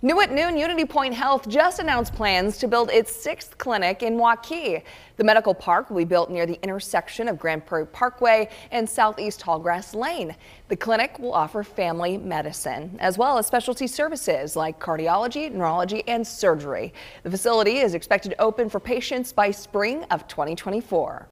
New at noon, UnityPoint Health just announced plans to build its sixth clinic in Waukee. The medical park will be built near the intersection of Grand Prairie Parkway and Southeast Tallgrass Lane. The clinic will offer family medicine as well as specialty services like cardiology, neurology, and surgery. The facility is expected to open for patients by spring of 2024.